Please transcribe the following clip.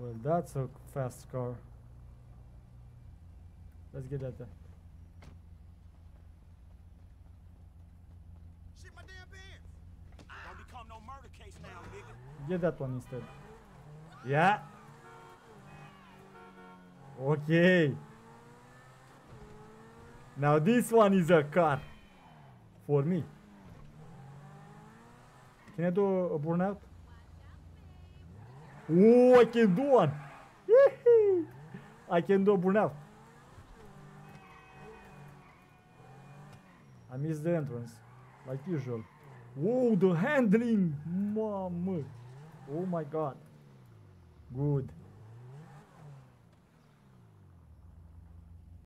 Well, that's a fast car. Let's get that. there. Shit my damn pants. Ah. Don't become no murder case now, nigga. Get that one instead. Yeah. Okay. Now this one is a car for me. Can I do a burnout? Oh, I can do one. I can do a burnout. I missed the entrance, like usual. Whoa, the handling, mama. Oh my god. Good.